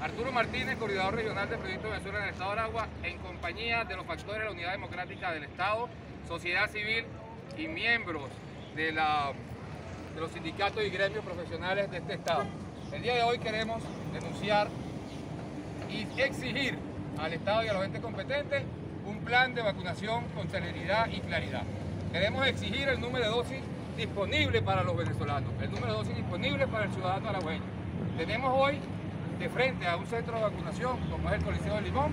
Arturo Martínez, coordinador regional del Proyecto Venezuela en el Estado de Aragua, en compañía de los factores de la Unidad Democrática del Estado, sociedad civil y miembros de, los sindicatos y gremios profesionales de este Estado. El día de hoy queremos denunciar y exigir al Estado y a los entes competentes un plan de vacunación con celeridad y claridad. Queremos exigir el número de dosis disponible para los venezolanos, el número de dosis disponible para el ciudadano aragüeño. Tenemos hoy de frente a un centro de vacunación como es el Coliseo de Limón,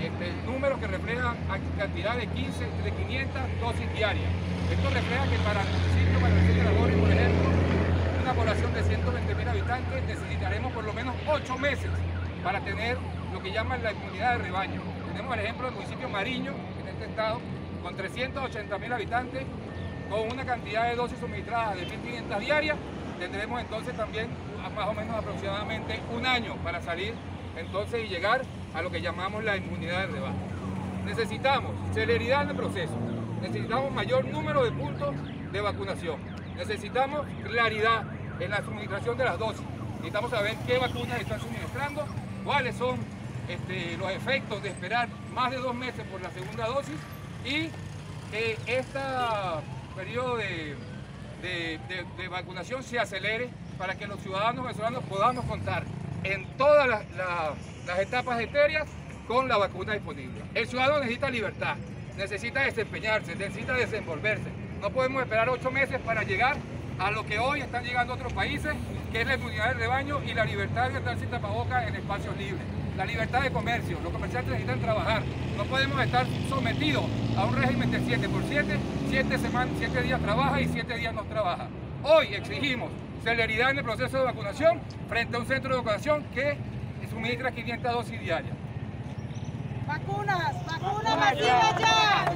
este, números que reflejan cantidad de 15, de 500 dosis diarias. Esto refleja que para el municipio, para el de la por ejemplo, una población de 120 mil habitantes, necesitaremos por lo menos 8 meses para tener lo que llaman la inmunidad de rebaño. Tenemos el ejemplo del municipio Mariño, en este estado, con 380 mil habitantes, con una cantidad de dosis suministradas de 1.500 diarias, tendremos entonces también más o menos aproximadamente un año para salir entonces y llegar a lo que llamamos la inmunidad de rebaño. Necesitamos celeridad en el proceso, necesitamos mayor número de puntos de vacunación, necesitamos claridad en la suministración de las dosis, necesitamos saber qué vacunas están suministrando, cuáles son este, los efectos de esperar más de dos meses por la segunda dosis y que este periodo de de, vacunación se acelere para que los ciudadanos venezolanos podamos contar en todas las, etapas etéreas con la vacuna disponible. El ciudadano necesita libertad, necesita desempeñarse, necesita desenvolverse. No podemos esperar ocho meses para llegar a lo que hoy están llegando otros países, que es la inmunidad del rebaño y la libertad de estar sin tapabocas en espacios libres. La libertad de comercio, los comerciantes necesitan trabajar. No podemos estar sometidos a un régimen de 7 por 7, 7, semanas, 7 días trabaja y 7 días no trabaja. Hoy exigimos celeridad en el proceso de vacunación frente a un centro de vacunación que suministra 500 dosis diarias. Vacunas, vacunas masivas ya.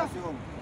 Educación.